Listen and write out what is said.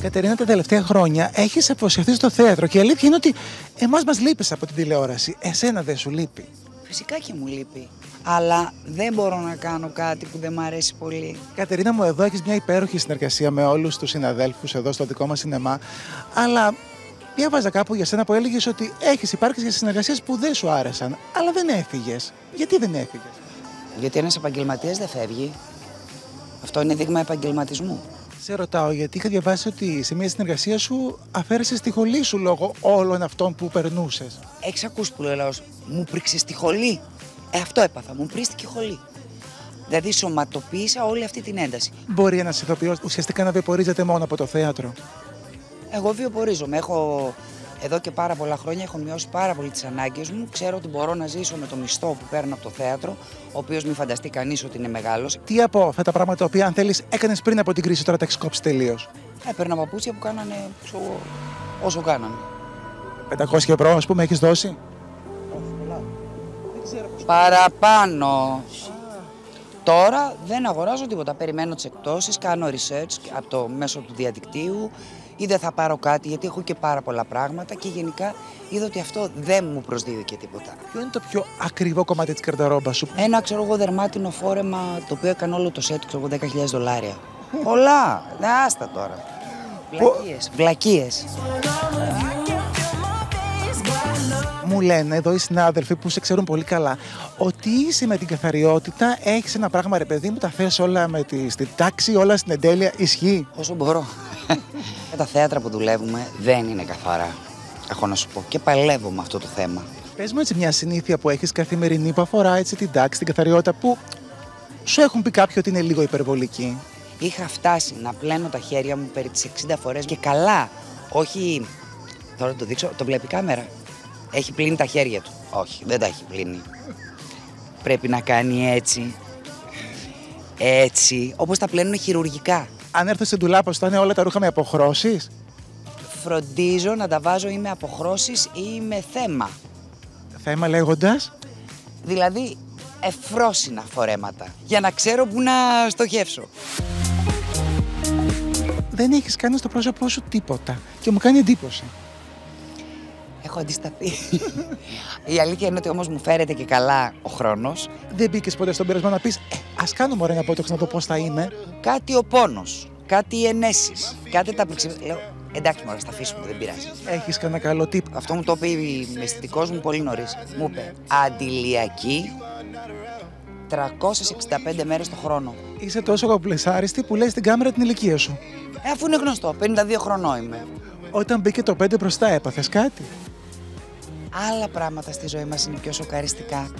Κατερίνα, τα τελευταία χρόνια έχεις αφοσιωθεί στο θέατρο και η αλήθεια είναι ότι εμάς μας λείπεις από την τηλεόραση. Εσένα δεν σου λείπει. Φυσικά και μου λείπει. Αλλά δεν μπορώ να κάνω κάτι που δεν μ' αρέσει πολύ. Κατερίνα μου, εδώ έχεις μια υπέροχη συνεργασία με όλους τους συναδέλφους εδώ στο δικό μας σινεμά. Αλλά διάβαζα κάπου για σένα που έλεγες ότι έχεις υπάρξει για συνεργασίες που δεν σου άρεσαν. Αλλά δεν έφυγες. Γιατί δεν έφυγες; Γιατί ένας επαγγελματίας δεν φεύγει. Αυτό είναι δείγμα επαγγελματισμού. Σε ρωτάω γιατί είχα διαβάσει ότι σε μια συνεργασία σου αφαίρεσες τη χολή σου λόγω όλων αυτών που περνούσες. Έχεις ακούσει που λέει ο λαός, μου πρίξες τη χολή. Ε, αυτό έπαθα, μου πρίστηκε η χολή. Δηλαδή σωματοποίησα όλη αυτή την ένταση. Μπορεί ένας ηθοποιός ουσιαστικά να βιοπορίζεται μόνο από το θέατρο. Εγώ βιοπορίζομαι. Έχω εδώ και πάρα πολλά χρόνια έχω μειώσει πάρα πολύ τις ανάγκες μου. Ξέρω ότι μπορώ να ζήσω με το μισθό που παίρνω από το θέατρο, ο οποίος μην φανταστεί κανείς ότι είναι μεγάλος. Τι από αυτά τα πράγματα τα οποία, αν θέλεις, έκανες πριν από την κρίση, τώρα τα έχεις κόψει τελείως; Έπαιρνα παπούτσια που κάνανε ξέρω εγώ, όσο κάνανε. 500 ευρώ, ας πούμε, έχεις δώσει; Παραπάνω. Τώρα δεν αγοράζω τίποτα. Περιμένω τις εκπτώσεις, κάνω research από το μέσο του διαδικτύου ή δεν θα πάρω κάτι γιατί έχω και πάρα πολλά πράγματα και γενικά είδα ότι αυτό δεν μου προσδίδει και τίποτα. Ποιο είναι το πιο ακριβό κομμάτι της καρδαρόμπα σου; Ένα ξέρω εγώ δερμάτινο φόρεμα το οποίο έκανε όλο το σετ, ξέρω εγώ 10.000 δολάρια. Πολλά. Ναι, άστα τώρα. Βλακίες. Βλακίες. Μου λένε εδώ οι συνάδελφοι που σε ξέρουν πολύ καλά ότι είσαι με την καθαριότητα, έχεις ένα πράγμα ρε παιδί μου, τα θες όλα με τη, στην τάξη, όλα στην εντέλεια. Ισχύει. Όσο μπορώ. Ε, τα θέατρα που δουλεύουμε δεν είναι καθαρά. Έχω να σου πω. Και παλεύω με αυτό το θέμα. Πες μου έτσι μια συνήθεια που έχεις καθημερινή που αφορά έτσι την τάξη, την καθαριότητα που σου έχουν πει κάποιοι ότι είναι λίγο υπερβολική; Είχα φτάσει να πλένω τα χέρια μου περί τις 60 φορές και καλά. Όχι, τώρα το δείξω, το βλέπει η κάμερα. Έχει πλύνει τα χέρια του. Όχι, δεν τα έχει πλύνει. Πρέπει να κάνει έτσι. Έτσι, όπως τα πλένουν χειρουργικά. Αν έρθω στην τουλάπα σου, θα είναι όλα τα ρούχα με αποχρώσεις. Φροντίζω να τα βάζω ή με αποχρώσεις ή με θέμα. Θέμα λέγοντας; Δηλαδή, εφρόσινα φορέματα. Για να ξέρω που να στοχεύσω. Δεν έχεις κάνει στο πρόσωπό σου τίποτα και μου κάνει εντύπωση. Έχω αντισταθεί. Η αλήθεια είναι ότι όμως μου φέρεται και καλά ο χρόνος. Δεν μπήκες ποτέ στον πειρασμό να πεις ε, ας κάνω μωρέ ένα πότοξ να δω πώς θα είμαι. Κάτι ο πόνος, κάτι οι ενέσεις, κάτι τα πληξιβία. Λέω, εντάξει μωρέ, θα αφήσουμε, δεν πειράζει. Έχεις κανένα καλό τύπο. Αυτό μου το είπε η αισθητικός μου πολύ νωρίς. Μου είπε, αντιλιακή 365 μέρες το χρόνο. Είσαι τόσο κομπλεσάριστη που λες στην κάμερα την ηλικία σου. Ε, αφού είναι γνωστό, 52 χρονών είμαι. Όταν μπήκε το 5 μπροστά έπαθες κάτι; Άλλα πράγματα στη ζωή μας είναι πιο σοκαριστικά.